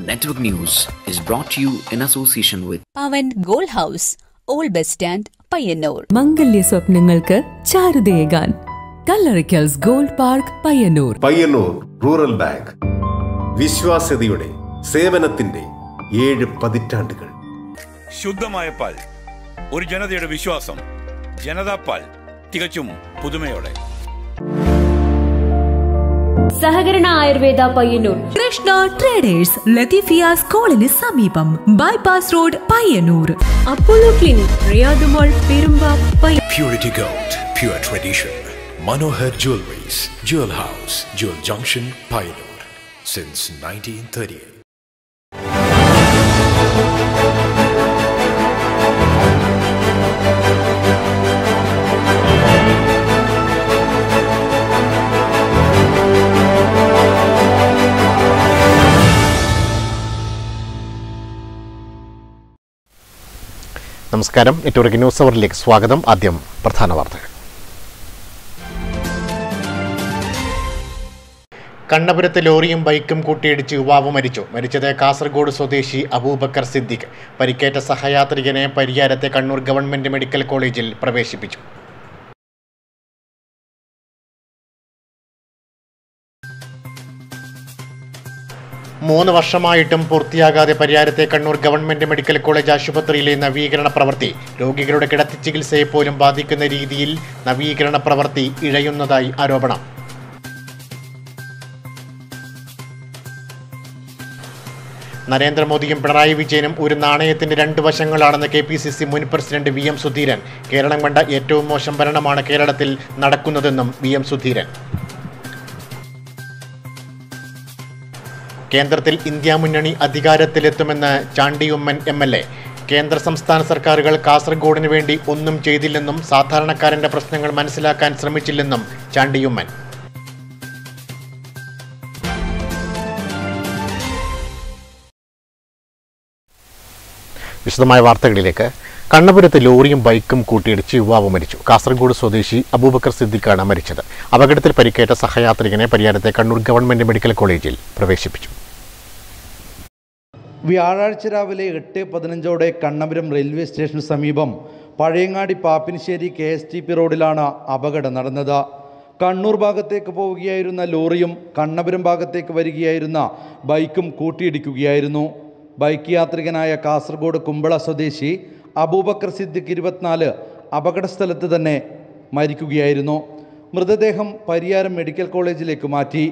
Network News is brought to you in association with Pavan gold house old bus stand Payyanur മംഗല്യ സ്വപ്നങ്ങൾക്ക് ചാരുതയേകാൻ. Kallarikkals gold park Payyanur Payyanur rural bank വിശ്വാസ്യതയുടെ സേവനത്തിന്റെ ഏഴ് പതിറ്റാണ്ടുകൾ. ശുദ്ധമായ പാൽ. ഒരു ജനതയുടെ വിശ്വാസം. ജനതാ പാൽ തികച്ചും പുതുമയോടെ. സഹകരണ ആയുർവേദ പയ്യന്നൂർ. കൃഷ്ണ ട്രേഡേഴ്സ് ലത്തീഫിയ സ്കൂളിന് സമീപം. Bypass road Payyanur. Apollo clinic Manohar jewellers jewel house jewel junction Payyanur since nineteen thirty eight thank you നമസ്കാരം. നെറ്റ്വർക്ക് ന്യൂസ് അവറിലേക്ക് സ്വാഗതം. ആദ്യം പ്രധാന വാർത്തകൾ. കണ്ണപുരത്ത് ലോറിയും ബൈക്കും കൂട്ടിയിടിച്ച് യുവാവ് മരിച്ചു. മരിച്ചത് കാസർഗോഡ് സ്വദേശി അബൂബക്കർ സിദ്ദിഖ്. പരിക്കേറ്റ സഹയാത്രികനെ പരിയാരത്തെ കണ്ണൂർ ഗവൺമെന്റ് മെഡിക്കൽ കോളേജിൽ പ്രവേശിപ്പിച്ചു. മൂന്ന് വർഷമായിട്ടും പൂർത്തിയാകാതെ പരിയാരത്തെ കണ്ണൂർ ഗവൺമെന്റ് മെഡിക്കൽ കോളേജ് ആശുപത്രിയിലെ നവീകരണ പ്രവൃത്തി രോഗികളുടെ കിടത്തി ചികിത്സയെ പോലും ബാധിക്കുന്ന രീതിയിൽ നവീകരണ പ്രവൃത്തി ഇഴയുന്നതായി ആരോപണം. നരേന്ദ്രമോദിയും പിണറായി വിജയനും ഒരു നാണയത്തിന്റെ രണ്ട് വശങ്ങളാണെന്ന് കെ പി സി സി മുൻ president V M Sudheeran. Keralam കണ്ട ഏറ്റവും മോശം ഭരണമാണ് കേരളത്തിൽ നടക്കുന്നതെന്നും വി എം സുധീരൻ. കേന്ദ്രത്തിൽ ഇന്ത്യ മുന്നണി അധികാരത്തിലെത്തുമെന്ന് ചാണ്ടിയുമ്മൻ എം എൽ എ. കേന്ദ്ര സംസ്ഥാന സർക്കാരുകൾ കാസർഗോഡിന് വേണ്ടി ഒന്നും ചെയ്തില്ലെന്നും സാധാരണക്കാരന്റെ പ്രശ്നങ്ങൾ മനസ്സിലാക്കാൻ ശ്രമിച്ചില്ലെന്നും ചാണ്ടിയുമ്മൻ. വിശദമായ വാർത്തകളിലേക്ക്. കണ്ണപുരത്ത് ലോറിയും ബൈക്കും കൂട്ടിയിടിച്ച് യുവാവ് മരിച്ചു. കാസർഗോഡ് സ്വദേശി അബൂബക്കർ സിദ്ദിഖാണ് മരിച്ചത്. അപകടത്തിൽ പരിക്കേറ്റ സഹയാത്രികനെ പരിയാരത്തെ കണ്ണൂർ ഗവൺമെന്റ് മെഡിക്കൽ കോളേജിൽ പ്രവേശിപ്പിച്ചു. വ്യാഴാഴ്ച രാവിലെ എട്ട് പതിനഞ്ചോടെ കണ്ണപുരം റെയിൽവേ സ്റ്റേഷന് സമീപം Pazhayangadi Pappinisseri K S T P റോഡിലാണ് അപകടം നടന്നത്. കണ്ണൂർ ഭാഗത്തേക്ക് പോവുകയായിരുന്ന ലോറിയും കണ്ണപുരം ഭാഗത്തേക്ക് വരികയായിരുന്ന ബൈക്കും കൂട്ടിയിടിക്കുകയായിരുന്നു. ബൈക്ക് യാത്രികനായ കാസർഗോഡ് കുമ്പള സ്വദേശി അബൂബക്കർ സിദ്ദിഖ് ഇരുപത്തിനാല് അപകടസ്ഥലത്ത് തന്നെ മരിക്കുകയായിരുന്നു. മൃതദേഹം പരിയാരം മെഡിക്കൽ കോളേജിലേക്ക് മാറ്റി.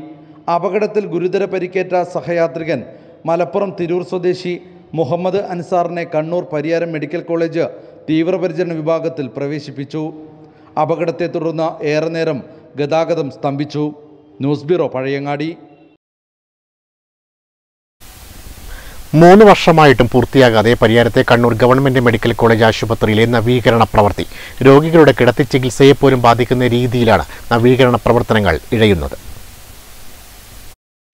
അപകടത്തിൽ ഗുരുതര പരിക്കേറ്റ സഹയാത്രികൻ മലപ്പുറം തിരൂർ സ്വദേശി മുഹമ്മദ് അൻസാറിനെ കണ്ണൂർ പരിയാരം മെഡിക്കൽ കോളേജ് തീവ്രപരിചരണ വിഭാഗത്തിൽ പ്രവേശിപ്പിച്ചു. അപകടത്തെ തുടർന്ന് ഏറെ നേരം ഗതാഗതം സ്തംഭിച്ചു. News bureau Pazhayangadi. മൂന്ന് വർഷമായിട്ടും പൂർത്തിയാകാതെ പരിയാരത്തെ കണ്ണൂർ ഗവൺമെന്റ് മെഡിക്കൽ കോളേജ് ആശുപത്രിയിലെ നവീകരണ പ്രവൃത്തി രോഗികളുടെ കിടത്തി ചികിത്സയെ പോലും ബാധിക്കുന്ന രീതിയിലാണ് നവീകരണ പ്രവർത്തനങ്ങൾ ഇഴയുന്നത്.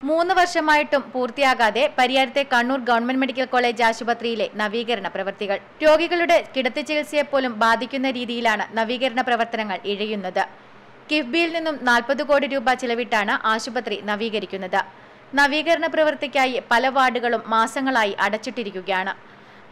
മൂന്ന് വർഷമായിട്ടും പൂർത്തിയാകാതെ പരിയാരത്തെ കണ്ണൂർ ഗവൺമെന്റ് മെഡിക്കൽ കോളേജ് ആശുപത്രിയിലെ നവീകരണ പ്രവൃത്തികൾ രോഗികളുടെ കിടത്തി ചികിത്സയെ പോലും ബാധിക്കുന്ന രീതിയിലാണ് നവീകരണ പ്രവർത്തനങ്ങൾ ഇഴയുന്നത്. കിഫ്ബിയിൽ നിന്നും നാൽപ്പത് കോടി രൂപ ചിലവിട്ടാണ് ആശുപത്രി നവീകരിക്കുന്നത്. നവീകരണ പ്രവൃത്തിക്കായി പല വാർഡുകളും മാസങ്ങളായി അടച്ചിട്ടിരിക്കുകയാണ്.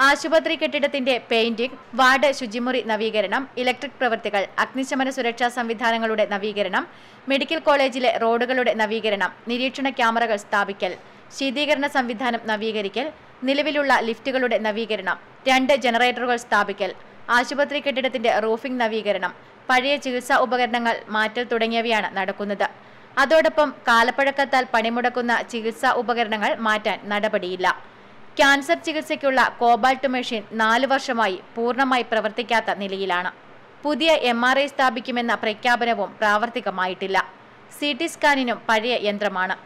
ആശുപത്രി കെട്ടിടത്തിന്റെ പെയിന്റിംഗ് വാർഡ് ശുചിമുറി നവീകരണം ഇലക്ട്രിക് പ്രവൃത്തികൾ അഗ്നിശമന സുരക്ഷാ സംവിധാനങ്ങളുടെ നവീകരണം മെഡിക്കൽ കോളേജിലെ റോഡുകളുടെ നവീകരണം നിരീക്ഷണ ക്യാമറകൾ സ്ഥാപിക്കൽ ശീതീകരണ സംവിധാനം നവീകരിക്കൽ നിലവിലുള്ള ലിഫ്റ്റുകളുടെ നവീകരണം രണ്ട് ജനറേറ്ററുകൾ സ്ഥാപിക്കൽ ആശുപത്രി കെട്ടിടത്തിന്റെ റൂഫിംഗ് നവീകരണം പഴയ ചികിത്സാ ഉപകരണങ്ങൾ മാറ്റൽ തുടങ്ങിയവയാണ് നടക്കുന്നത്. അതോടൊപ്പം കാലപ്പഴക്കത്താൽ പണിമുടക്കുന്ന ചികിത്സാ ഉപകരണങ്ങൾ മാറ്റാൻ നടപടിയില്ല. ക്യാൻസർ ചികിത്സയ്ക്കുള്ള കോബാൾട്ട് മെഷീൻ നാലു വർഷമായി പൂർണമായി പ്രവർത്തിക്കാത്ത നിലയിലാണ്. പുതിയ എം ആർ ഐ സ്ഥാപിക്കുമെന്ന പ്രഖ്യാപനവും പ്രാവർത്തികമായിട്ടില്ല. സി ടി സ്കാനിനും പഴയ യന്ത്രമാണ്.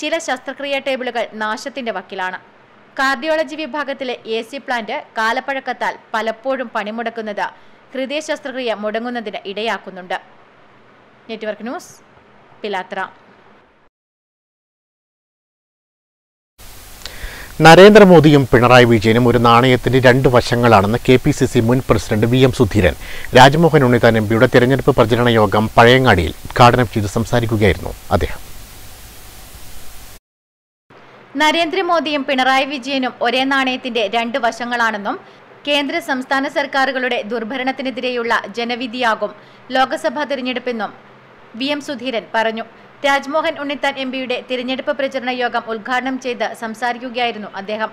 ചില ശസ്ത്രക്രിയാ ടേബിളുകൾ നാശത്തിന്റെ വക്കിലാണ്. കാർഡിയോളജി വിഭാഗത്തിലെ എ സി പ്ലാന്റ് കാലപ്പഴക്കത്താൽ പലപ്പോഴും പണിമുടക്കുന്നത് ഹൃദയ ശസ്ത്രക്രിയ മുടങ്ങുന്നതിന് ഇടയാക്കുന്നുണ്ട്. നെറ്റ്വർക്ക് ന്യൂസ് പിലാത്ര. നരേന്ദ്രമോദിയും പിണറായി വിജയനും ഒരു നാണയത്തിന്റെ രണ്ട് വശങ്ങളാണെന്ന് കെ പി സി സി മുൻ president V M Sudheeran Rajmohan Unnithan M പിയുടെ തെരഞ്ഞെടുപ്പ് പ്രചരണ യോഗം പഴയങ്ങാടിയിൽ ഉദ്ഘാടനം ചെയ്ത് സംസാരിക്കുകയായിരുന്നു അദ്ദേഹം. നരേന്ദ്രമോദിയും പിണറായി വിജയനും ഒരേ നാണയത്തിന്റെ രണ്ട് വശങ്ങളാണെന്നും കേന്ദ്ര സംസ്ഥാന സർക്കാരുകളുടെ ദുർഭരണത്തിനെതിരെയുള്ള ജനവിധിയാകും ലോക്സഭാ തിരഞ്ഞെടുപ്പെന്നും വി എം സുധീരൻ പറഞ്ഞു. രാജ്മോഹൻ ഉണ്ണിത്താൻ എം പിയുടെ തിരഞ്ഞെടുപ്പ് പ്രചരണ യോഗം ഉദ്ഘാടനം ചെയ്ത് സംസാരിക്കുകയായിരുന്നു അദ്ദേഹം.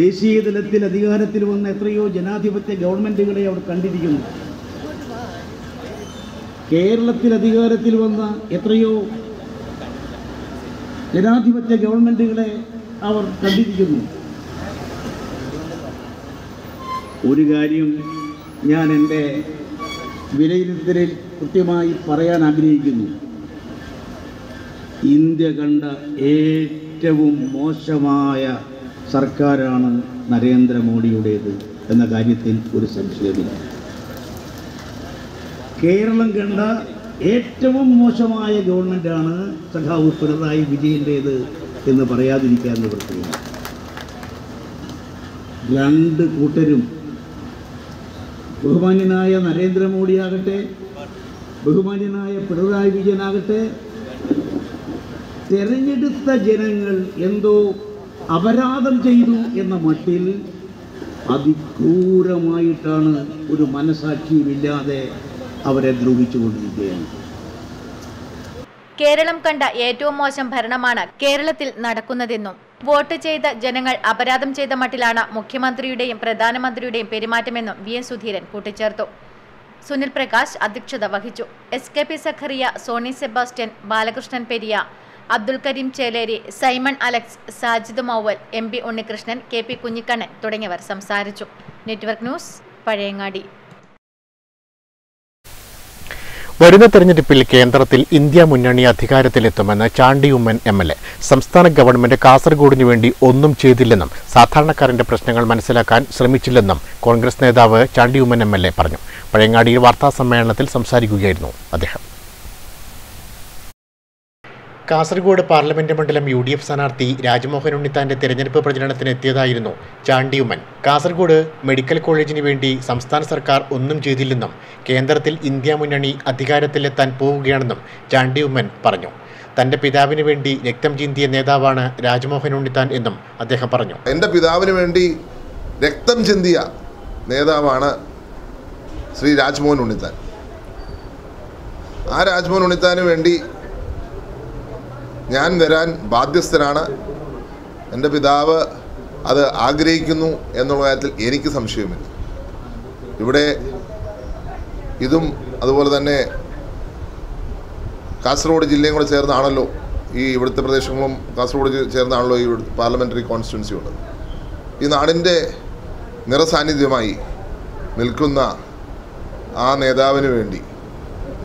ദേശീയ തലത്തിൽ അധികാരത്തിൽ വന്ന എത്രയോ ജനാധിപത്യ ഗവൺമെന്റുകളെ അവർ കണ്ടിരിക്കുന്നു. കേരളത്തിൽ അധികാരത്തിൽ വന്ന എത്രയോ ജനാധിപത്യ ഗവൺമെന്റുകളെ അവർ കണ്ടിരിക്കുന്നു. ഒരു കാര്യം ഞാൻ എന്റെ വിലയിരുത്തലിൽ കൃത്യമായി പറയാൻ ആഗ്രഹിക്കുന്നു. ഇന്ത്യ കണ്ട ഏറ്റവും മോശമായ സർക്കാരാണ് നരേന്ദ്രമോദിയുടേത് എന്ന കാര്യത്തിൽ ഒരു സംശയമില്ല കേരളം കണ്ട ഏറ്റവും മോശമായ ഗവൺമെന്റാണ് സഖാവ് പിണറായി വിജയന്റേത് എന്ന് പറയാതിരിക്കാൻ നിവൃത്തിയില്ല രണ്ട് കൂട്ടരും ബഹുമാന്യനായ നരേന്ദ്രമോദിയാകട്ടെ ബഹുമാന്യനായ പിണറായി വിജയനാകട്ടെ തെരഞ്ഞെടുത്ത ജനങ്ങൾ എന്തോ അപരാധം ചെയ്തു എന്ന മട്ടിൽ അതിക്രൂരമായിട്ടാണ് ഒരു മനസാക്ഷിയുമില്ലാതെ അവരെ ദ്രോഹിച്ചുകൊണ്ടിരിക്കുകയാണ്. കേരളം കണ്ട ഏറ്റവും മോശം ഭരണമാണ് കേരളത്തിൽ നടക്കുന്നതെന്നും വോട്ട് ചെയ്ത ജനങ്ങൾ അപരാധം ചെയ്ത മട്ടിലാണ് മുഖ്യമന്ത്രിയുടെയും പ്രധാനമന്ത്രിയുടെയും പെരുമാറ്റമെന്നും വി എൻ സുധീരൻ കൂട്ടിച്ചേർത്തു. സുനിൽ പ്രകാശ് അധ്യക്ഷത വഹിച്ചു. S K P Zacharia Soni Sebastian Balakrishnan Periya Abdul Kareem Cheleri Simon Alex Sajid Mauval M B Unnikrishnan K P Kunhikannan തുടങ്ങിയവർ സംസാരിച്ചു. Network news Pazhayangadi. വരുന്ന തെരഞ്ഞെടുപ്പിൽ കേന്ദ്രത്തിൽ ഇന്ത്യ മുന്നണി അധികാരത്തിലെത്തുമെന്ന് Chandy Oommen M L A. സംസ്ഥാന ഗവൺമെന്റ് കാസർഗോഡിന് വേണ്ടി ഒന്നും ചെയ്തില്ലെന്നും സാധാരണക്കാരന്റെ പ്രശ്നങ്ങൾ മനസ്സിലാക്കാൻ ശ്രമിച്ചില്ലെന്നും കോൺഗ്രസ് നേതാവ് Chandy Oommen M L A പറഞ്ഞു. പഴയങ്ങാടിയിൽ വാർത്താ സമ്മേളനത്തിൽ സംസാരിക്കുകയായിരുന്നു അദ്ദേഹം. കാസർഗോഡ് പാർലമെന്റ് മണ്ഡലം യു ഡി എഫ് സ്ഥാനാർത്ഥി രാജ്മോഹൻ ഉണ്ണിത്താന്റെ തെരഞ്ഞെടുപ്പ് പ്രചരണത്തിന് എത്തിയതായിരുന്നു ചാണ്ടിയുമ്മൻ. കാസർഗോഡ് മെഡിക്കൽ കോളേജിന് വേണ്ടി സംസ്ഥാന സർക്കാർ ഒന്നും ചെയ്തില്ലെന്നും കേന്ദ്രത്തിൽ ഇന്ത്യ മുന്നണി അധികാരത്തിലെത്താൻ പോവുകയാണെന്നും ചാണ്ടിയുമ്മൻ പറഞ്ഞു. തന്റെ പിതാവിന് വേണ്ടി രക്തം ചിന്തിയ നേതാവാണ് രാജ്മോഹൻ ഉണ്ണിത്താൻ എന്നും അദ്ദേഹം പറഞ്ഞു. എന്റെ പിതാവിന് വേണ്ടി രക്തം ചിന്തിയ നേതാവാണ് ശ്രീ രാജ്മോഹൻ ഉണ്ണിത്താൻ. ആ രാജ്മോഹൻ ഉണ്ണിത്താന് വേണ്ടി ഞാൻ വരാൻ ബാധ്യസ്ഥനാണ്. എന്റെ പിതാവ് അത് ആഗ്രഹിക്കുന്നു എന്നുള്ള കാര്യത്തിൽ എനിക്ക് സംശയമില്ല ഇവിടെ ഇതും അതുപോലെ തന്നെ കാസർഗോഡ് ജില്ലയും കൂടെ ചേർന്നാണല്ലോ ഈ ഇവിടുത്തെ പ്രദേശങ്ങളും കാസർഗോഡ് ചേർന്നാണല്ലോ ഈ പാർലമെന്ററി കോൺസ്റ്റിറ്റ്യൻസി ഉള്ളത്. ഈ നാടിന്റെ നിറസാന്നിധ്യമായി നിൽക്കുന്ന ആ നേതാവിന് വേണ്ടി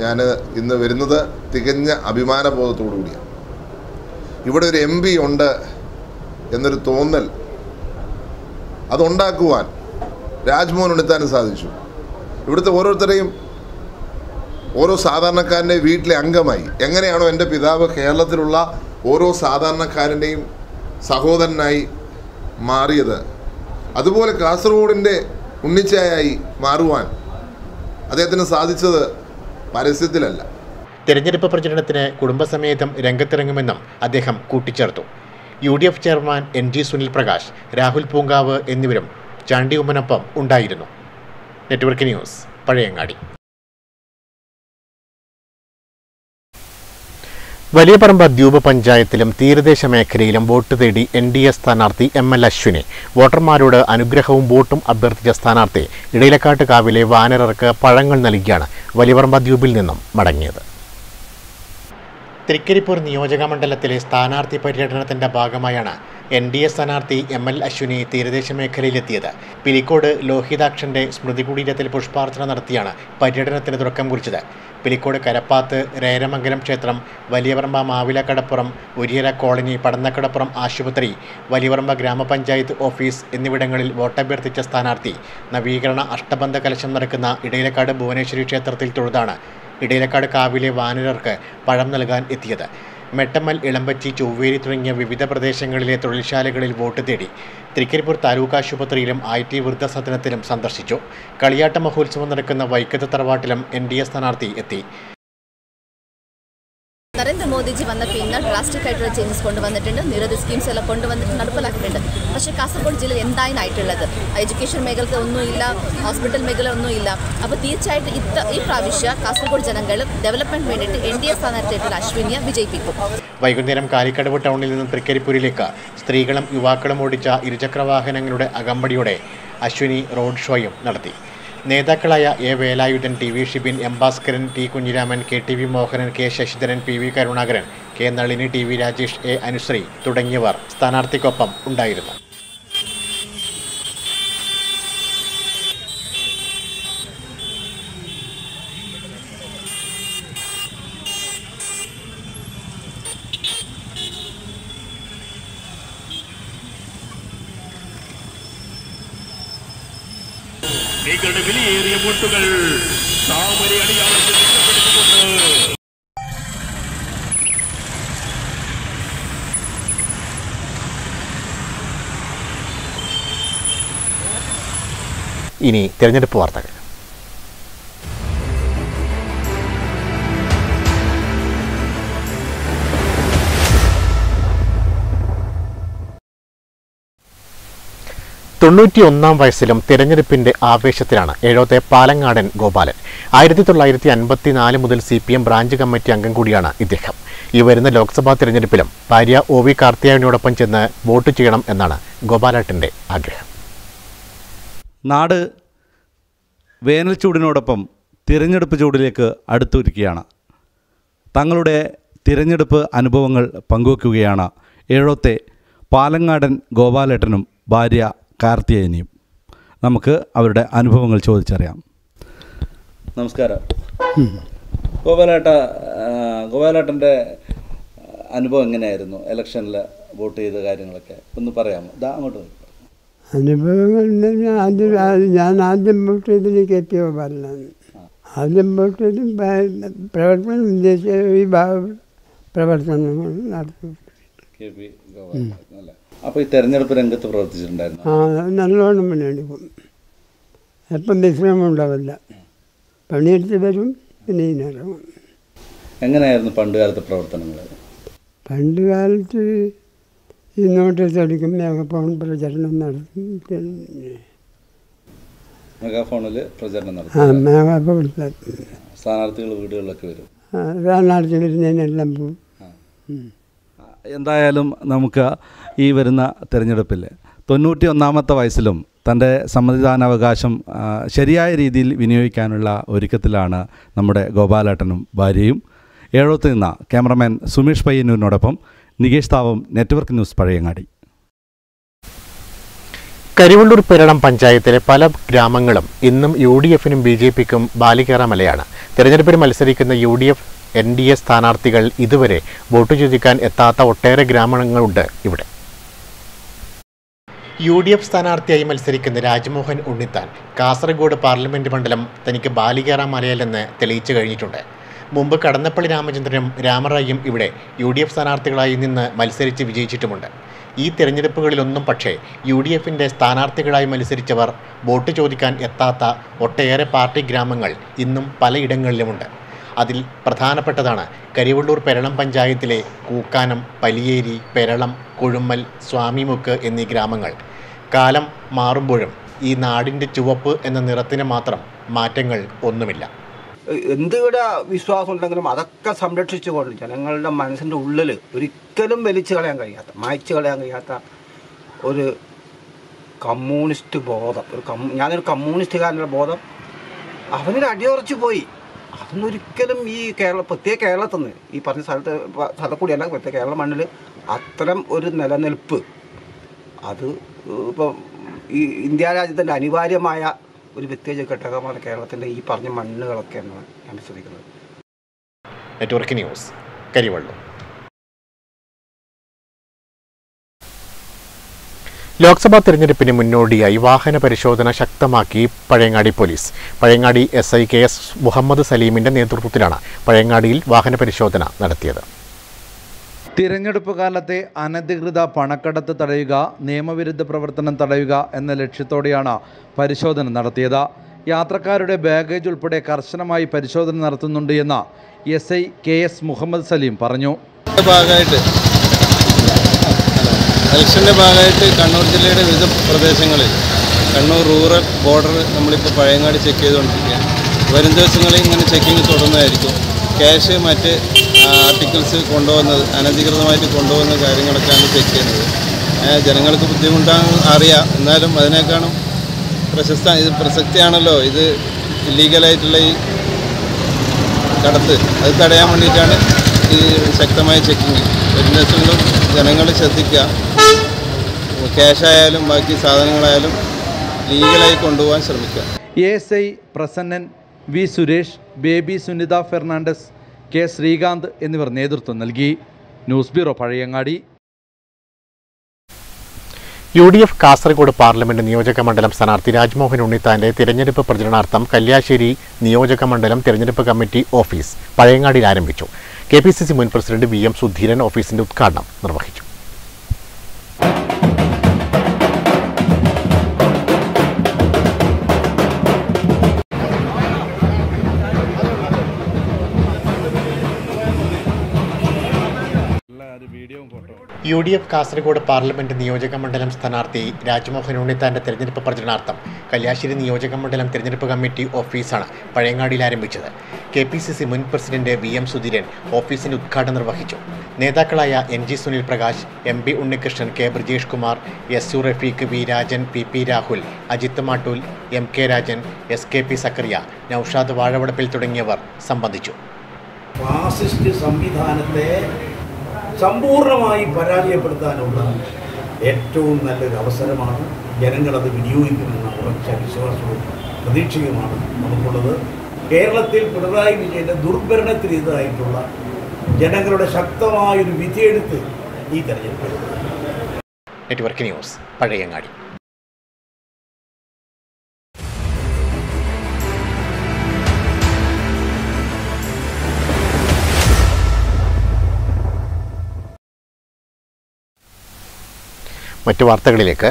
ഞാൻ ഇന്ന് വരുന്നത് തികഞ്ഞ അഭിമാനബോധത്തോടു കൂടിയാണ് ഇവിടെ ഒരു എം ഉണ്ട് എന്നൊരു തോന്നൽ അതുണ്ടാക്കുവാൻ രാജ്മോഹൻ ഉണ്ടെത്താനും സാധിച്ചു. ഇവിടുത്തെ ഓരോരുത്തരെയും ഓരോ സാധാരണക്കാരന്റെ വീട്ടിലെ അംഗമായി. എങ്ങനെയാണോ എന്റെ പിതാവ് കേരളത്തിലുള്ള ഓരോ സാധാരണക്കാരന്റെയും സഹോദരനായി മാറിയത്. അതുപോലെ കാസർഗോഡിന്റെ ഉണ്ണിച്ചായായി മാറുവാൻ അദ്ദേഹത്തിന് സാധിച്ചത് പരസ്യത്തിലല്ല. തെരഞ്ഞെടുപ്പ് പ്രചരണത്തിന് കുടുംബസമേതം രംഗത്തിറങ്ങുമെന്നും അദ്ദേഹം കൂട്ടിച്ചേർത്തു. U D F chairman N G Sunil Prakash Rahul Poonkavu എന്നിവരും ചാണ്ടി ഉമ്മനൊപ്പം ഉണ്ടായിരുന്നു. Network news Pazhayangadi. വലിയപറമ്പ് ദ്വീപ് പഞ്ചായത്തിലും തീരദേശ മേഖലയിലും വോട്ട് തേടി എൻ ഡി എ സ്ഥാനാർത്ഥി എം എൽ അശ്വിനി. വോട്ടർമാരോട് അനുഗ്രഹവും വോട്ടും അഭ്യർത്ഥിച്ച സ്ഥാനാർത്ഥി ഇടയിലക്കാട്ട് കാവിലെ വാനരർക്ക് പഴങ്ങൾ നൽകിയാണ് വലിയപറമ്പ ദ്വീപിൽ നിന്നും മടങ്ങിയത്. തൃക്കരിപ്പൂർ നിയോജക മണ്ഡലത്തിലെ സ്ഥാനാർത്ഥി പര്യടനത്തിന്റെ ഭാഗമായാണ് എൻ ഡി എ സ്ഥാനാർത്ഥി എം എൽ അശ്വിനി തീരദേശ മേഖലയിലെത്തിയത് പിലിക്കോട് ലോഹിതാക്ഷന്റെ സ്മൃതി കുടീരത്തിൽ പുഷ്പാർച്ചന നടത്തിയാണ് പര്യടനത്തിന് തുടക്കം കുറിച്ചത്. പിലിക്കോട് കരപ്പാത്ത് രേരമംഗലം ക്ഷേത്രം വലിയപറമ്പ മാവിലക്കടപ്പുറം ഉരിയര കോളനി പടന്നക്കടപ്പുറം ആശുപത്രി വലിയപറമ്പ ഗ്രാമപഞ്ചായത്ത് ഓഫീസ് എന്നിവിടങ്ങളിൽ വോട്ടഭ്യർത്ഥിച്ച സ്ഥാനാർത്ഥി നവീകരണ അഷ്ടബന്ധ കലശം നടക്കുന്ന ഇടയിലക്കാട് ഭുവനേശ്വരി ക്ഷേത്രത്തിൽ തൊഴുതാണ്. ഇടയിലക്കാട് കാവിലെ വാനരർക്ക് പഴം നൽകാൻ എത്തിയത്. മെട്ടമ്മൽ ഇളമ്പച്ചി ചൊവ്വേരി തുടങ്ങിയ വിവിധ പ്രദേശങ്ങളിലെ തൊഴിൽശാലകളിൽ വോട്ട് തേടി തൃക്കരിപ്പൂർ താലൂക്ക് ആശുപത്രിയിലും ഐ ടി വൃദ്ധസദനത്തിലും സന്ദർശിച്ചു. കളിയാട്ട മഹോത്സവം നടക്കുന്ന വൈക്കത്ത് തറവാട്ടിലും എൻ ഡി എ സ്ഥാനാർത്ഥി എത്തി. നരേന്ദ്രമോദിജി വന്ന പിന്നെ ഡ്രാസ്റ്റിക് ആയിട്ടുള്ള ചേഞ്ചസ് കൊണ്ടുവന്നിട്ടുണ്ട്. നിരവധി സ്കീംസ് എല്ലാം കൊണ്ടുവന്നിട്ട് നടപ്പിലാക്കിയിട്ടുണ്ട് പക്ഷേ കാസർഗോഡ് ജില്ലയിൽ എന്തായിനായിട്ടുള്ളത് എഡ്യൂക്കേഷൻ മേഖല ഒന്നുമില്ല ഹോസ്പിറ്റൽ മേഖല ഒന്നുമില്ല. അപ്പോൾ തീർച്ചയായിട്ടും ഇത്ത ഈ പ്രാവശ്യം കാസർഗോഡ് ജനങ്ങൾ ഡെവലപ്മെന്റ് വേണ്ടിയിട്ട് എൻ ഡി എ സ്ഥാനാർത്ഥിയായിട്ടുള്ള അശ്വിനിയെ വിജയിപ്പിക്കും. വൈകുന്നേരം കാലിക്കടവ് ടൗണിൽ നിന്നും തൃക്കരിപ്പൂരിലേക്ക് സ്ത്രീകളും യുവാക്കളും ഓടിച്ച ഇരുചക്ര വാഹനങ്ങളുടെ അകമ്പടിയോടെ അശ്വിനി റോഡ് ഷോയും നടത്തി. നേതാക്കളായ A Velayudhan T V Shibin M Bhaskaran T Kunhiraman K T V Mohanan K Sasidharan P V Karunakaran K Nalini T V Rajesh A Anusree തുടങ്ങിയവർ സ്ഥാനാർത്ഥിക്കൊപ്പം ഉണ്ടായിരുന്നു. സ്ത്രീകളുടെ വിലയേറിയ വോട്ടുകൾ താമര അടിയാളത്തിൽ രക്ഷപ്പെടുത്തിക്കൊണ്ട്. ഇനി തിരഞ്ഞെടുപ്പ് വാർത്തകൾ. തൊണ്ണൂറ്റിയൊന്നാം വയസ്സിലും തിരഞ്ഞെടുപ്പിന്റെ ആവേശത്തിലാണ് എഴുപത്തെ പാലങ്ങാടൻ ഗോപാലൻ. ആയിരത്തി തൊള്ളായിരത്തി അൻപത്തിനാല് മുതൽ C P M branch committee അംഗം കൂടിയാണ് ഇദ്ദേഹം. ഈ വരുന്ന ലോക്സഭാ തിരഞ്ഞെടുപ്പിലും ഭാര്യ ഒ വി കാർത്തിയായനോടൊപ്പം ചെന്ന് വോട്ട് ചെയ്യണം എന്നാണ് ഗോപാലേട്ടന്റെ ആഗ്രഹം. നാട് വേനൽ ചൂടിനോടൊപ്പം തിരഞ്ഞെടുപ്പ് ചൂടിലേക്ക് അടുത്തൊരുക്കുകയാണ്. തങ്ങളുടെ തിരഞ്ഞെടുപ്പ് അനുഭവങ്ങൾ പങ്കുവയ്ക്കുകയാണ് ഏഴോത്തെ പാലങ്ങാടൻ ഗോപാലേട്ടനും ഭാര്യ കാർത്തിയേയനിയും നമുക്ക് അവരുടെ അനുഭവങ്ങൾ ചോദിച്ചറിയാം. നമസ്കാരം. ഗോപാലേട്ട ഗോപാലേട്ടന്റെ അനുഭവം എങ്ങനെയായിരുന്നു? ഇലക്ഷനിൽ വോട്ട് ചെയ്ത കാര്യങ്ങളൊക്കെ ഒന്ന് പറയാമോ? ഇതാ അങ്ങോട്ട് അനുഭവങ്ങൾ ആദ്യം ഞാൻ ആദ്യം വോട്ട് ചെയ്തത് കെ. പി. ഗോപാലനാണ്. ആദ്യം വോട്ട് ചെയ്ത് പ്രവർത്തനം ഉദ്ദേശിച്ച ഈ ഭാഗ പ്രവർത്തനങ്ങൾ നടത്തി. കെ. പി. ഗോപാലൻ അല്ലേ? അപ്പോൾ ഈ തെരഞ്ഞെടുപ്പ് രംഗത്ത് പ്രവർത്തിച്ചിട്ടുണ്ടായിരുന്നു. ആ നല്ലോണം പണിയെടുക്കും എപ്പം വിശ്രമം ഉണ്ടാവില്ല. പണിയെടുത്ത് വരും പിന്നെ ഇതിനിറങ്ങും എങ്ങനെയായിരുന്നു പണ്ട് കാലത്തെ പ്രവർത്തനങ്ങൾ? പണ്ട് കാലത്ത് ഈ നോട്ടീസ് അടിക്കും മേഘപ്പോൺ പ്രചരണം നടത്തും മെഗാഫോണിൽ പ്രചരണം ആ മെഗാഫോൺ സ്ഥാനാർത്ഥികൾ വീടുകളിലൊക്കെ വരും. സ്ഥാനാർത്ഥി വരുന്നതിനെല്ലാം പോകും. എന്തായാലും നമുക്ക് ഈ വരുന്ന തിരഞ്ഞെടുപ്പിൽ തൊണ്ണൂറ്റി ഒന്നാമത്തെ വയസ്സിലും തന്റെ സമ്മതിദാനാവകാശം ശരിയായ രീതിയിൽ വിനിയോഗിക്കാനുള്ള ഒരുക്കത്തിലാണ് നമ്മുടെ ഗോപാലേട്ടനും ഭാര്യയും. ഏഴോത്ത് നിന്ന ക്യാമറമാൻ സുമേഷ് പയ്യന്നൂരിനോടൊപ്പം നികേഷ് താവം നെറ്റ്വർക്ക് ന്യൂസ് പഴയങ്ങാടി. കരിവള്ളൂർ പേരണം പഞ്ചായത്തിലെ പല ഗ്രാമങ്ങളും ഇന്നും യു ഡി എഫിനും ബി ജെ പിക്കും ബാലികേറാമലയാണ് തെരഞ്ഞെടുപ്പിൽ മത്സരിക്കുന്ന U D F N D A സ്ഥാനാർത്ഥികൾ ഇതുവരെ വോട്ട് ചോദിക്കാൻ എത്താത്ത ഒട്ടേറെ ഗ്രാമങ്ങളുണ്ട് ഇവിടെ. യു ഡി എഫ് സ്ഥാനാർത്ഥിയായി മത്സരിക്കുന്ന രാജ്മോഹൻ ഉണ്ണിത്താൻ കാസർഗോഡ് പാർലമെന്റ് മണ്ഡലം തനിക്ക് ബാലികേറാമലയല്ലെന്ന് തെളിയിച്ചു കഴിഞ്ഞിട്ടുണ്ട്. മുമ്പ് കടന്നപ്പള്ളി രാമചന്ദ്രനും രാമറായും ഇവിടെ യു ഡി എഫ് സ്ഥാനാർത്ഥികളായി നിന്ന് മത്സരിച്ച് വിജയിച്ചിട്ടുമുണ്ട്. ഈ തിരഞ്ഞെടുപ്പുകളിലൊന്നും പക്ഷേ യു ഡി എഫിന്റെ സ്ഥാനാർത്ഥികളായി മത്സരിച്ചവർ വോട്ട് ചോദിക്കാൻ എത്താത്ത ഒട്ടേറെ പാർട്ടി ഗ്രാമങ്ങൾ ഇന്നും പലയിടങ്ങളിലുമുണ്ട്. അതിൽ പ്രധാനപ്പെട്ടതാണ്. കരിവള്ളൂർ പെരളം പഞ്ചായത്തിലെ കൂക്കാനം പലിയേരി പെരളം കൊഴുമ്മൽ സ്വാമിമുക്ക് എന്നീ ഗ്രാമങ്ങൾ. കാലം മാറുമ്പോഴും ഈ നാടിന്റെ ചുവപ്പ് എന്ന നിറത്തിന് മാത്രം മാറ്റങ്ങൾ ഒന്നുമില്ല. എന്തുകൂടെ വിശ്വാസം ഉണ്ടെങ്കിലും അതൊക്കെ സംരക്ഷിച്ചുകൊണ്ട് ജനങ്ങളുടെ മനസ്സിന്റെ ഉള്ളിൽ ഒരിക്കലും വലിച്ചു കളയാൻ കഴിയാത്ത മായ്ച്ചു കളയാൻ കഴിയാത്ത ഒരു കമ്മ്യൂണിസ്റ്റ് ബോധം. ഒരു കമ്മ ഞാനൊരു കമ്മ്യൂണിസ്റ്റുകാരന്റെ ബോധം. അവനൊരു അടിയുറച്ചു പോയി. അതൊന്നും ഒരിക്കലും ഈ കേരള പ്രത്യേക കേരളത്തിൽ നിന്ന് ഈ പറഞ്ഞ സ്ഥലത്ത് സ്ഥലത്ത് കൂടിയല്ല പ്രത്യേക കേരള മണ്ണിൽ അത്തരം ഒരു നിലനിൽപ്പ് അത് ഇപ്പം ഈ ഇന്ത്യ രാജ്യത്തിന്റെ അനിവാര്യമായ ഒരു വ്യത്യേക ഘടകമാണ് കേരളത്തിന്റെ ഈ പറഞ്ഞ മണ്ണുകളൊക്കെ എന്നാണ് ഞാൻ വിശ്വസിക്കുന്നത്. നെറ്റ്വർക്ക് ന്യൂസ് കരിവള്ളൂർ ലോക്സഭാ തെരഞ്ഞെടുപ്പിന് മുന്നോടിയായി വാഹന പരിശോധന ശക്തമാക്കി Pazhayangadi police. Pazhayangadi S I K S Muhammad സലീമിന്റെ നേതൃത്വത്തിലാണ് പഴയങ്ങാടിയിൽ വാഹന പരിശോധന നടത്തിയത്. തിരഞ്ഞെടുപ്പ് കാലത്തെ അനധികൃത പണക്കടത്ത് തടയുക നിയമവിരുദ്ധ പ്രവർത്തനം തടയുക എന്ന ലക്ഷ്യത്തോടെയാണ് പരിശോധന നടത്തിയത്. യാത്രക്കാരുടെ ബാഗേജ് ഉൾപ്പെടെ കർശനമായി പരിശോധന നടത്തുന്നുണ്ട് എന്ന് S I K S Muhammad Saleem പറഞ്ഞു. ഭാഗമായിട്ട് ഇലക്ഷന്റെ ഭാഗമായിട്ട് കണ്ണൂർ ജില്ലയുടെ വിവിധ പ്രദേശങ്ങളിൽ കണ്ണൂർ റൂറൽ ബോർഡർ നമ്മളിപ്പോൾ പഴയങ്ങാടി ചെക്ക് ചെയ്തുകൊണ്ടിരിക്കുകയാണ്. വരും ദിവസങ്ങളിൽ ഇങ്ങനെ ചെക്കിങ് തുടർന്നതായിരിക്കും ക്യാഷ് മറ്റ് ആർട്ടിക്കിൾസ് കൊണ്ടുപോകുന്നത് അനധികൃതമായിട്ട് കൊണ്ടുപോകുന്ന കാര്യങ്ങളൊക്കെയാണ് ചെക്ക് ചെയ്യുന്നത്. ജനങ്ങൾക്ക് ബുദ്ധിമുട്ടാണ് അറിയാം. എന്നാലും അതിനേക്കാളും പ്രശസ്ത ഇത് പ്രസക്തിയാണല്ലോ. ഇത് ഇല്ലീഗലായിട്ടുള്ള ഈ കടത്ത്. അത് തടയാൻ വേണ്ടിയിട്ടാണ് ഈ ശക്തമായ ചെക്കിങ് വരും ദിവസങ്ങളും ജനങ്ങൾ ശ്രദ്ധിക്കുക. ക്യാഷായാലും ബാക്കി സാധനങ്ങളായാലും ലീഗലായി കൊണ്ടുപോകാൻ ശ്രമിക്കുക. A S I Prasannan V Suresh Baby Sunitha Fernandez K Srikanth എന്നിവർ നേതൃത്വം നൽകി. News bureau Pazhayangadi. U D F Kasaragod parliament നിയോജക മണ്ഡലം സ്ഥാനാർത്ഥി രാജ്മോഹൻ ഉണ്ണിത്താന്റെ തിരഞ്ഞെടുപ്പ് പ്രചരണാർത്ഥം കല്യാശ്ശേരി നിയോജക മണ്ഡലം തിരഞ്ഞെടുപ്പ് കമ്മിറ്റി ഓഫീസ് പഴയങ്ങാടിയിൽ ആരംഭിച്ചു. കെ പി സി സി മുൻ പ്രസിഡന്റ് വി എം സുധീരൻ ഓഫീസിന്റെ ഉദ്ഘാടനം നിർവഹിച്ചു. U D F Kasaragod parliament നിയോജക മണ്ഡലം സ്ഥാനാർത്ഥി രാജ്മോഹൻ ഉണ്ണിത്താന്റെ തെരഞ്ഞെടുപ്പ് പ്രചരണാർത്ഥം കല്യാശ്ശേരി നിയോജക മണ്ഡലം തെരഞ്ഞെടുപ്പ് കമ്മിറ്റി ഓഫീസാണ് പഴയങ്ങാടിയിൽ ആരംഭിച്ചത്. കെ പി സി സി മുൻ പ്രസിഡന്റ് വി എം സുധീരൻ ഓഫീസിന്റെ ഉദ്ഘാടനം നിർവഹിച്ചു. നേതാക്കളായ N G Sunil Prakash M P Unnikrishnan K Brijesh Kumar S U Rafeeq V Rajan P P Rahul Ajith Mattool M K Rajan S K P Zacharia Naushad Vazhavadappil തുടങ്ങിയവർ സംബന്ധിച്ചു. Fascist സംവിധാനത്തെ സമ്പൂർണമായി പരാജയപ്പെടുത്താനുള്ള ഏറ്റവും നല്ലൊരു അവസരമാണ് ജനങ്ങളത് വിനിയോഗിക്കുമെന്ന ഉറച്ച വിശ്വാസവും പ്രതീക്ഷയുമാണ് നമുക്കുള്ളത്. കേരളത്തിൽ പിണറായി വിജയന്റെ ദുർഭരണത്തിനെതിരായിട്ടുള്ള ജനങ്ങളുടെ ശക്തമായൊരു വിധിയെടുത്ത് ഈ തെരഞ്ഞെടുപ്പ്. Network news Pazhayangadi. മറ്റു വാർത്തകളിലേക്ക്.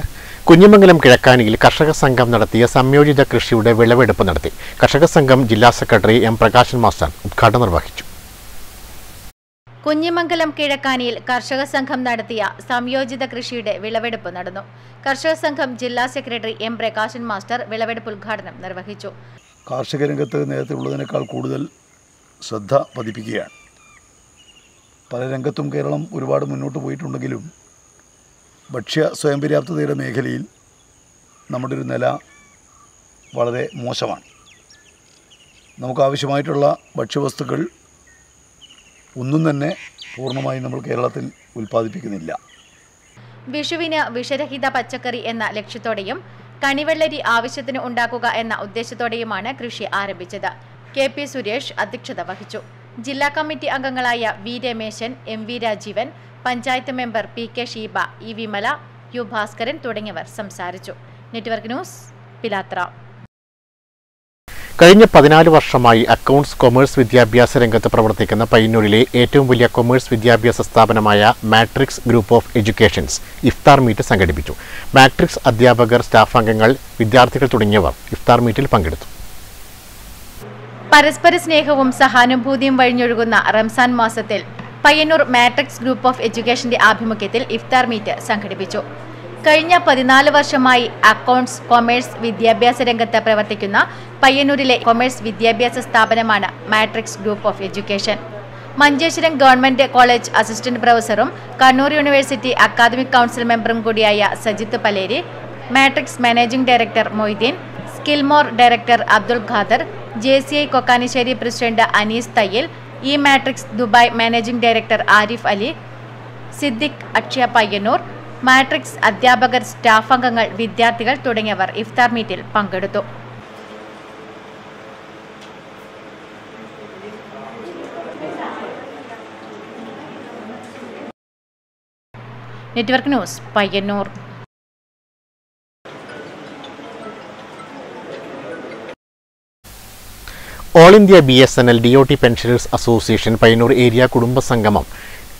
കുഞ്ഞിമംഗലം കിഴക്കാനിയിൽ കർഷക സംഘം നടത്തിയ സംയോജിത കൃഷിയുടെ വിളവെടുപ്പ് നടത്തി. കർഷക സംഘം ജില്ലാ സെക്രട്ടറി എം പ്രകാശൻ മാസ്റ്റർ ഉദ്ഘാടനം നിർവഹിച്ചു. കുഞ്ഞിമംഗലം കിഴക്കാനിയിൽ കർഷക സംഘം നടത്തിയ സംയോജിത കൃഷിയുടെ വിളവെടുപ്പ് നടന്നു. കർഷക സംഘം ജില്ലാ സെക്രട്ടറി എം പ്രകാശൻ മാസ്റ്റർ വിളവെടുപ്പ് ഉദ്ഘാടനം നിർവഹിച്ചു. കാർഷിക രംഗത്ത് നേരത്തെ ഉള്ളതിനേക്കാൾ കൂടുതൽ ശ്രദ്ധ പതിപ്പിക്കുകയാണ്. പല രംഗത്തും കേരളം ഒരുപാട് മുന്നോട്ട് പോയിട്ടുണ്ടെങ്കിലും ഭക്ഷ്യ സ്വയം പര്യാപ്തതയുടെ മേഖലയിൽ നമ്മുടെ ഒരു നില വളരെ മോശമാണ്. നമുക്കാവശ്യമായിട്ടുള്ള ഭക്ഷ്യവസ്തുക്കൾ ഒന്നും തന്നെ പൂർണമായി നമ്മൾ കേരളത്തിൽ ഉൽപ്പാദിപ്പിക്കുന്നില്ല. വിഷുവിന് വിഷരഹിത പച്ചക്കറി എന്ന ലക്ഷ്യത്തോടെയും കണിവെള്ളരി ആവശ്യത്തിന് ഉണ്ടാക്കുക എന്ന ഉദ്ദേശത്തോടെയുമാണ് കൃഷി ആരംഭിച്ചത്. കെ പി സുരേഷ് അധ്യക്ഷത വഹിച്ചു. ജില്ലാ കമ്മിറ്റി അംഗങ്ങളായ V Rameshan M V Rajeevan panchayat member P K Sheeba E Vimala U Bhaskaran തുടങ്ങിയവർ സംസാരിച്ചു. Network news Pilathara. കഴിഞ്ഞ പതിനാല് വർഷമായി അക്കൗണ്ട്സ് കൊമേഴ്സ് വിദ്യാഭ്യാസ രംഗത്ത് പ്രവർത്തിക്കുന്ന പയ്യന്നൂരിലെ ഏറ്റവും വലിയ കൊമേഴ്സ് വിദ്യാഭ്യാസ സ്ഥാപനമായ മാട്രിക്സ് ഗ്രൂപ്പ് ഓഫ് എഡ്യൂക്കേഷൻസ് ഇഫ്താർ മീറ്റ് സംഘടിപ്പിച്ചു. മാട്രിക്സ് അധ്യാപകർ സ്റ്റാഫ് അംഗങ്ങൾ വിദ്യാർത്ഥികൾ തുടങ്ങിയവർ ഇഫ്താർ മീറ്റിൽ പങ്കെടുത്തു. പരസ്പര സ്നേഹവും സഹാനുഭൂതിയും വഴിഞ്ഞൊഴുകുന്ന റംസാൻ മാസത്തിൽ പയ്യന്നൂർ മാട്രിക്സ് ഗ്രൂപ്പ് ഓഫ് എഡ്യൂക്കേഷന്റെ ആഭിമുഖ്യത്തിൽ ഇഫ്താർ മീറ്റ് സംഘടിപ്പിച്ചു. കഴിഞ്ഞ പതിനാല് വർഷമായി അക്കൗണ്ട്സ് കൊമേഴ്സ് വിദ്യാഭ്യാസ രംഗത്ത് പ്രവർത്തിക്കുന്ന പയ്യന്നൂരിലെ കൊമേഴ്സ് വിദ്യാഭ്യാസ സ്ഥാപനമാണ് Matrix group of education. Manjeshwaram government college assistant പ്രൊഫസറും Kannur university academic council മെമ്പറും കൂടിയായ Sajith Paleri Matrix managing director Moideen Skillmore director Abdul Khader J C I Kokkanisseri president Anees Thayyil E Matrix Dubai managing director Arif Ali Siddique Akshaya Payyanur Matrix അധ്യാപകർ staff അംഗങ്ങൾ വിദ്യാർത്ഥികൾ തുടങ്ങിയവർ ഇഫ്താർ മീറ്റിൽ പങ്കെടുത്തു. Network news Payyanur. All India B S N L D O T pensioners association Payyanur area കുടുംബസംഗമം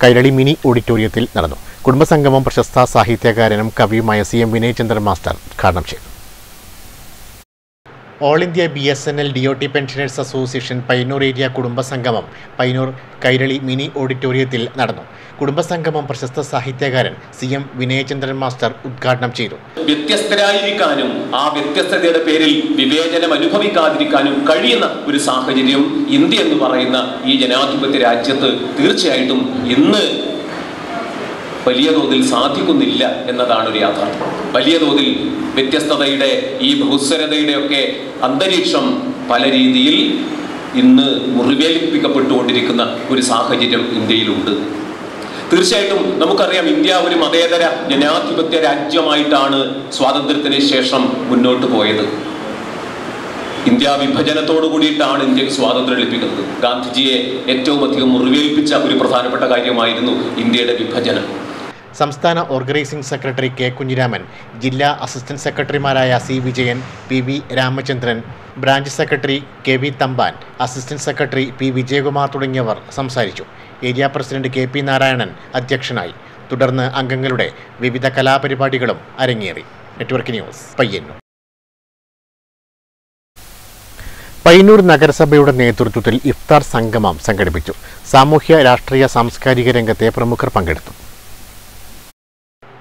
Kairali mini ഓഡിറ്റോറിയത്തിൽ നടന്നു. കുടുംബസംഗമം പ്രശസ്ത സാഹിത്യകാരനും കവിയുമായ സി എം വിനയചന്ദ്രൻ മാസ്റ്റർ ഉദ്ഘാടനം ചെയ്തു. All India B S N L D O T pensioners association Payyanur area കുടുംബസംഗമം Payyanur Kairali mini ഓഡിറ്റോറിയത്തിൽ നടന്നു കുടുംബസംഗമം പ്രശസ്ത സാഹിത്യകാരൻ സി എം വിനയചന്ദ്രൻ മാസ്റ്റർ ഉദ്ഘാടനം ചെയ്തു വ്യത്യസ്തരായിരിക്കാനും ആ വ്യത്യസ്തതയുടെ പേരിൽ വിവേചനം അനുഭവിക്കാതിരിക്കാനും കഴിയുന്ന ഒരു സാഹചര്യം ഇന്ത്യ എന്ന് പറയുന്ന ഈ ജനാധിപത്യ രാജ്യത്ത് തീർച്ചയായിട്ടും ഇന്ന് വലിയ തോതിൽ സാധിക്കുന്നില്ല എന്നതാണ് ഒരു യാഥാർത്ഥ്യം. വലിയ തോതിൽ വ്യത്യസ്തതയുടെ ഈ ബഹുസ്വരതയുടെ ഒക്കെ അന്തരീക്ഷം പല രീതിയിൽ ഇന്ന് മുറിവേൽപ്പിക്കപ്പെട്ടുകൊണ്ടിരിക്കുന്ന ഒരു സാഹചര്യം ഇന്ത്യയിലുണ്ട്. തീർച്ചയായിട്ടും നമുക്കറിയാം ഇന്ത്യ ഒരു മതേതര ജനാധിപത്യ രാജ്യമായിട്ടാണ് സ്വാതന്ത്ര്യത്തിന് ശേഷം മുന്നോട്ട് പോയത്. ഇന്ത്യ വിഭജനത്തോടു കൂടിയിട്ടാണ് ഇന്ത്യയ്ക്ക് സ്വാതന്ത്ര്യം ലഭിക്കുന്നത്. ഗാന്ധിജിയെ ഏറ്റവും അധികം മുറിവേൽപ്പിച്ച ഒരു പ്രധാനപ്പെട്ട കാര്യമായിരുന്നു ഇന്ത്യയുടെ വിഭജനം. സംസ്ഥാന ഓർഗനൈസിംഗ് സെക്രട്ടറി കെ കുഞ്ഞിരാമൻ ജില്ലാ അസിസ്റ്റന്റ് സെക്രട്ടറിമാരായ C Vijayan P V Ramachandran branch secretary K V Thampan assistant secretary P Vijayakumar തുടങ്ങിയവർ സംസാരിച്ചു. Area president K P Narayanan അധ്യക്ഷനായി. തുടർന്ന് അംഗങ്ങളുടെ വിവിധ കലാപരിപാടികളും അരങ്ങേറി. Network news Payyanur. പയ്യന്നൂർ നഗരസഭയുടെ നേതൃത്വത്തിൽ ഇഫ്താർ സംഗമം സംഘടിപ്പിച്ചു. സാമൂഹ്യ രാഷ്ട്രീയ സാംസ്കാരിക രംഗത്തെ പ്രമുഖർ പങ്കെടുത്തു.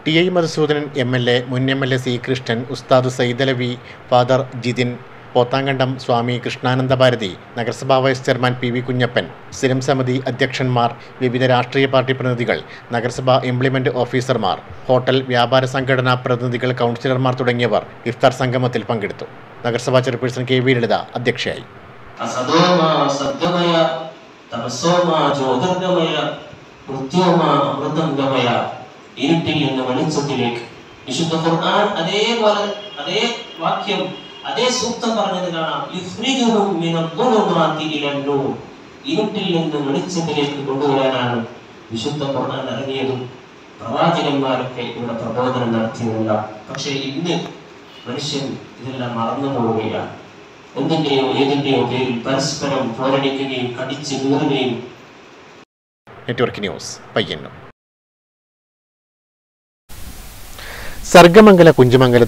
T I Madhusoodanan M L A മുൻ M L A C Krishnan Ustad Saidalavi father Jithin Pothankandam Swami Krishnananda Bharathi നഗരസഭാ vice chairman P V Kunhappan സ്ഥിരം സമിതി അധ്യക്ഷന്മാർ വിവിധ രാഷ്ട്രീയ പാർട്ടി പ്രതിനിധികൾ നഗരസഭാ ഇംപ്ലിമെന്റ് ഓഫീസർമാർ ഹോട്ടൽ വ്യാപാര സംഘടനാ പ്രതിനിധികൾ കൗൺസിലർമാർ തുടങ്ങിയവർ ഇഫ്താർ സംഗമത്തിൽ പങ്കെടുത്തു. നഗരസഭാ ചെയർപേഴ്സൺ കെ വി ലളിത അധ്യക്ഷയായി. തമസോമ ജ്യോതിർഗമയ മൃത്യോമ അമൃതംഗമയ. ഇരുട്ടിൽ നിന്ന് വെളിച്ചത്തിലേക്ക് വിശുദ്ധ ഖുർആൻ അതേപോലെ അതേ വാക്യം അതേ സൂക്തം പറഞ്ഞത് കാണാം. ഇരുട്ടിൽ നിന്ന് വെളിച്ചത്തിലേക്ക് കൊണ്ടുവരാനാണ് വിശുദ്ധ ഖുർആൻ ഇറങ്ങിയതും പ്രവാചകന്മാരൊക്കെ ഇവിടെ പ്രബോധനം നടത്തിയതല്ല. പക്ഷേ ഇന്ന് മനുഷ്യൻ ഇതെല്ലാം മറന്നു പോവുകയാണ്. എന്തിന്റെയോ ഏതിന്റെയോ പേരിൽ പരസ്പരം പോരടിക്കുകയും കടിച്ചു കീറുകയും നെറ്റ്വർക്ക് ന്യൂസ് പയ്യന്നൂർ. സർഗമംഗല കുഞ്ചുമംഗല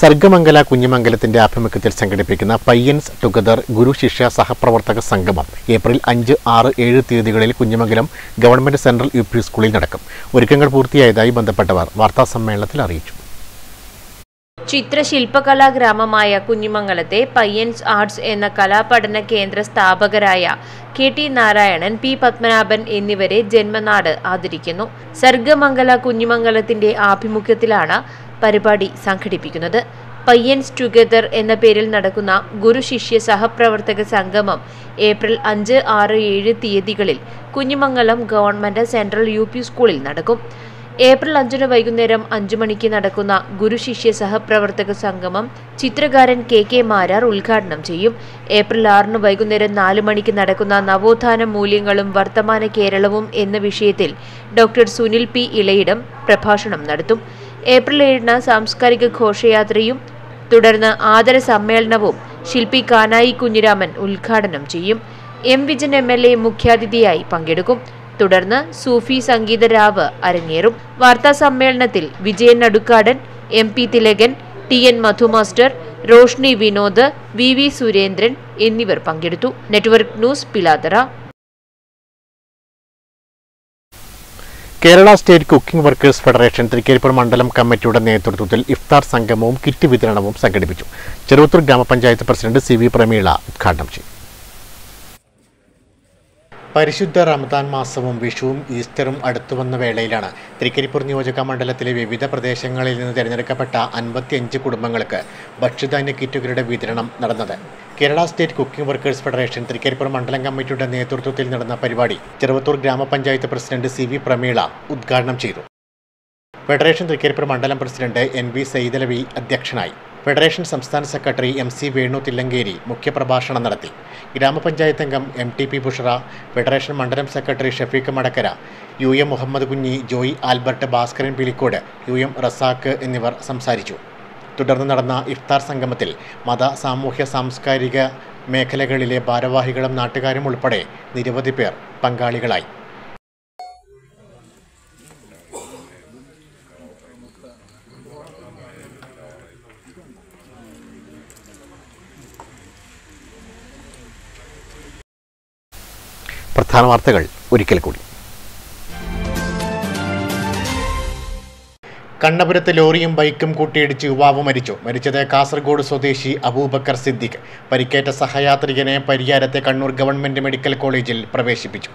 സർഗമംഗല കുഞ്ഞുമംഗലത്തിന്റെ ആഭിമുഖ്യത്തിൽ സംഘടിപ്പിക്കുന്ന പയ്യൻസ് ടുഗദർ ഗുരുശിഷ്യ സഹപ്രവർത്തക സംഗമം ഏപ്രിൽ അഞ്ച് ആറ് ഏഴ് തീയതികളിൽ Kunhimangalam government central U P സ്കൂളിൽ നടക്കും. ഒരുക്കങ്ങൾ പൂർത്തിയായതായി ബന്ധപ്പെട്ടവർ വാർത്താ സമ്മേളനത്തിൽ അറിയിച്ചു. ചിത്രശില്പകലാ ഗ്രാമമായ കുഞ്ഞുമംഗലത്തെ പയ്യൻസ് ആർട്സ് എന്ന കലാപഠന കേന്ദ്ര സ്ഥാപകരായ K T Narayanan P Padmanabhan എന്നിവരെ ജന്മനാട് ആദരിക്കുന്നു. സർഗമംഗല കുഞ്ഞുമംഗലത്തിന്റെ ആഭിമുഖ്യത്തിലാണ് പരിപാടി സംഘടിപ്പിക്കുന്നത്. പയ്യൻസ് ടുഗദർ എന്ന പേരിൽ നടക്കുന്ന ഗുരുശിഷ്യ സഹപ്രവർത്തക സംഗമം ഏപ്രിൽ അഞ്ച് ആറ് ഏഴ് തീയതികളിൽ കുഞ്ഞുമംഗലം ഗവൺമെന്റ് സെൻട്രൽ യു സ്കൂളിൽ നടക്കും. ഏപ്രിൽ അഞ്ചിന് വൈകുന്നേരം അഞ്ചു മണിക്ക് നടക്കുന്ന ഗുരുശിഷ്യ സഹപ്രവർത്തക സംഗമം ചിത്രകാരൻ കെ കെ മാരാർ ഉദ്ഘാടനം ചെയ്യും. ഏപ്രിൽ ആറിന് വൈകുന്നേരം നാല് മണിക്ക് നടക്കുന്ന നവോത്ഥാന മൂല്യങ്ങളും വർത്തമാന കേരളവും എന്ന വിഷയത്തിൽ ഡോക്ടർ സുനിൽ പി ഇളയിടം പ്രഭാഷണം നടത്തും. ഏപ്രിൽ ഏഴിന് സാംസ്കാരിക ഘോഷയാത്രയും തുടർന്ന് ആദര സമ്മേളനവും ശില്പി കാനായി കുഞ്ഞിരാമൻ ഉദ്ഘാടനം ചെയ്യും. M Vijin M L A മുഖ്യാതിഥിയായി പങ്കെടുക്കും. തുടർന്ന് സൂഫി സംഗീത രാവ് അരങ്ങേറും. വാർത്താ സമ്മേളനത്തിൽ Vijayan Nadukkadan M P Thilakan T N Madhu master Roshni Vinod V V Surendran എന്നിവർ പങ്കെടുത്തു. Network news Pilathara. Kerala state cooking workers federation Thrikaripur മണ്ഡലം കമ്മിറ്റിയുടെ നേതൃത്വത്തിൽ ഇഫ്താർ സംഗമവും കിറ്റ് വിതരണവും സംഘടിപ്പിച്ചു. ചെറുവത്തൂർ ഗ്രാമപഞ്ചായത്ത് പ്രസിഡന്റ് സി വി പ്രമീള ഉദ്ഘാടനം ചെയ്തു. പരിശുദ്ധ റമദാൻ മാസവും വിഷുവും ഈസ്റ്ററും അടുത്തുവന്ന വേളയിലാണ്. തൃക്കരിപ്പൂർ നിയോജക മണ്ഡലത്തിലെ വിവിധ പ്രദേശങ്ങളിൽ നിന്ന് തിരഞ്ഞെടുക്കപ്പെട്ട അൻപത്തിയഞ്ച് കുടുംബങ്ങൾക്ക് ഭക്ഷ്യധാന്യ കിറ്റുകളുടെ വിതരണം നടന്നത്. Kerala state cooking workers federation Thrikaripur മണ്ഡലം കമ്മിറ്റിയുടെ നേതൃത്വത്തിൽ നടന്ന പരിപാടി ചെറുവത്തൂർ ഗ്രാമപഞ്ചായത്ത് പ്രസിഡന്റ് സി വി പ്രമീള ഉദ്ഘാടനം ചെയ്തു. ഫെഡറേഷൻ തൃക്കരിപ്പൂർ മണ്ഡലം പ്രസിഡന്റ് എൻ വി സൈദലവി അധ്യക്ഷനായി. ഫെഡറേഷൻ സംസ്ഥാന secretary M C Venu Thillankeri മുഖ്യപ്രഭാഷണം നടത്തി. ഗ്രാമപഞ്ചായത്ത് അംഗം M T P Bushra federation മണ്ഡലം secretary Shafeeq Madakkara U M Muhammad Kunhi Joy Albert Bhaskaran Pilicode U M Razak എന്നിവർ സംസാരിച്ചു. തുടർന്ന് നടന്ന ഇഫ്താർ സംഗമത്തിൽ മത സാമൂഹ്യ സാംസ്കാരിക മേഖലകളിലെ ഭാരവാഹികളും നാട്ടുകാരും ഉൾപ്പെടെ നിരവധി പേർ പങ്കാളികളായി. പ്രധാന വാർത്തകൾ ഒരിക്കൽ കൂടി. കണ്ണപുരത്ത് ലോറിയും ബൈക്കും കൂട്ടിയിടിച്ച് യുവാവ് മരിച്ചു. മരിച്ചത് കാസർഗോഡ് സ്വദേശി അബൂബക്കർ സിദ്ദിഖ്. പരിക്കേറ്റ സഹയാത്രികനെ പരിയാരത്തെ കണ്ണൂർ ഗവൺമെന്റ് മെഡിക്കൽ കോളേജിൽ പ്രവേശിപ്പിച്ചു.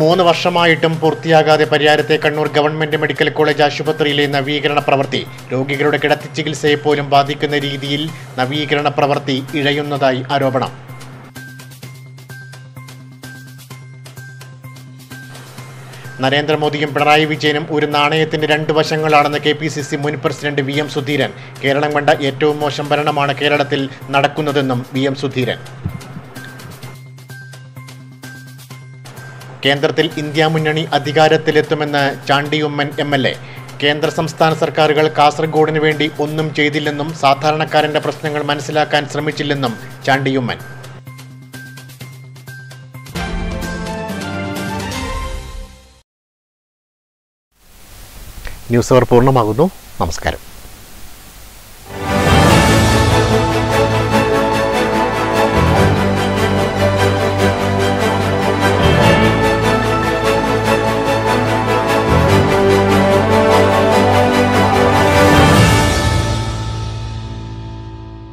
മൂന്ന് വർഷമായിട്ടും പൂർത്തിയാകാതെ പരിയാരത്തെ കണ്ണൂർ ഗവൺമെന്റ് മെഡിക്കൽ കോളേജ് ആശുപത്രിയിലെ നവീകരണ പ്രവൃത്തി രോഗികളുടെ കിടത്തി ചികിത്സയെ പോലും ബാധിക്കുന്ന രീതിയിൽ നവീകരണ പ്രവൃത്തി ഇഴയുന്നതായി ആരോപണം. നരേന്ദ്രമോദിയും പിണറായി വിജയനും ഒരു നാണയത്തിന്റെ രണ്ട് വശങ്ങളാണെന്ന് കെ പി സി സി മുൻ president V M Sudheeran. Keralam കണ്ട ഏറ്റവും മോശം ഭരണമാണ് കേരളത്തിൽ നടക്കുന്നതെന്നും വി എം സുധീരൻ. കേന്ദ്രത്തിൽ ഇന്ത്യ മുന്നണി അധികാരത്തിലെത്തുമെന്ന് ചാണ്ടിയുമ്മൻ എം എൽ എ. കേന്ദ്ര സംസ്ഥാന സർക്കാരുകൾ കാസർഗോഡിന് വേണ്ടി ഒന്നും ചെയ്തില്ലെന്നും സാധാരണക്കാരന്റെ പ്രശ്നങ്ങൾ മനസ്സിലാക്കാൻ ശ്രമിച്ചില്ലെന്നും ചാണ്ടിയുമ്മൻ. ന്യൂസ് അവർ പൂർണമാകുന്നു. നമസ്കാരം.